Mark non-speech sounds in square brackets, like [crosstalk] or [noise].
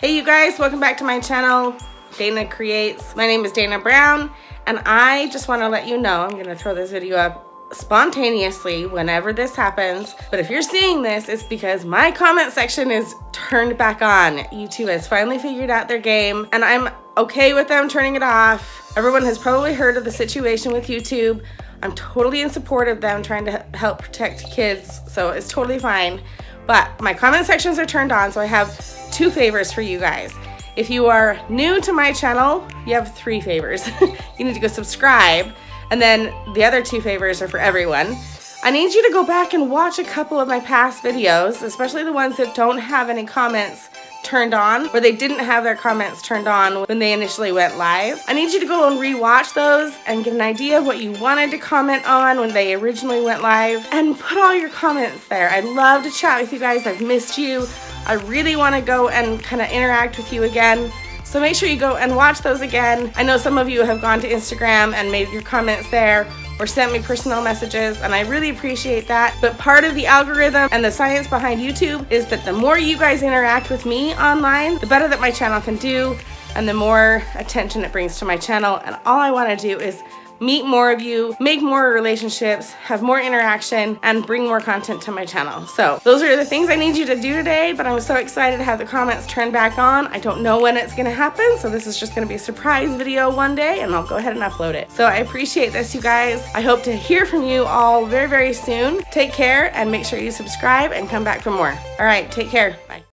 Hey you guys, welcome back to my channel, Dayna Creates. My name is Dayna Brown, and I just wanna let you know, I'm gonna throw this video up spontaneously whenever this happens. But if you're seeing this, it's because my comment section is turned back on. YouTube has finally figured out their game, and I'm okay with them turning it off. Everyone has probably heard of the situation with YouTube. I'm totally in support of them trying to help protect kids, so it's totally fine. But my comment sections are turned on, so I have two favors for you guys. If you are new to my channel, you have three favors. [laughs] you need to go subscribe, and then the other two favors are for everyone. I need you to go back and watch a couple of my past videos, especially the ones that don't have any comments turned on, where they didn't have their comments turned on when they initially went live. I need you to go and rewatch those and get an idea of what you wanted to comment on when they originally went live and put all your comments there. I'd love to chat with you guys. I've missed you. I really want to go and kind of interact with you again. So make sure you go and watch those again. I know some of you have gone to Instagram and made your comments there or sent me personal messages and I really appreciate that. But part of the algorithm and the science behind YouTube is that the more you guys interact with me online, the better that my channel can do and the more attention it brings to my channel. And all I wanna do is meet more of you, make more relationships, have more interaction, and bring more content to my channel. So those are the things I need you to do today, but I'm so excited to have the comments turned back on. I don't know when it's gonna happen, so this is just gonna be a surprise video one day, and I'll go ahead and upload it. So I appreciate this, you guys. I hope to hear from you all very, very soon. Take care, and make sure you subscribe and come back for more. All right, take care. Bye.